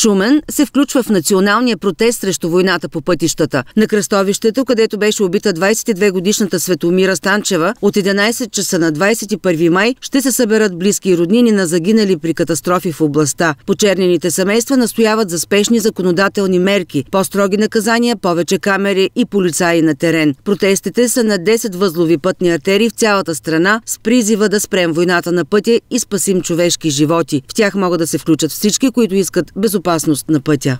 Шумен се включва в националния протест срещу войната по пътищата. На кръстовището, където беше убита 22-годишната Светомира Станчева, от 11 часа на 21 май ще се съберат близки и роднини на загинали при катастрофи в областта. Почернените семейства настояват за спешни законодателни мерки, по-строги наказания, повече камери и полицаи на терен. Протестите са на 10 възлови пътни артерии в цялата страна с призива да спрем войната на пътя и спасим човешки животи. В тях могат да се включат всички, които искат безопасност на пътя.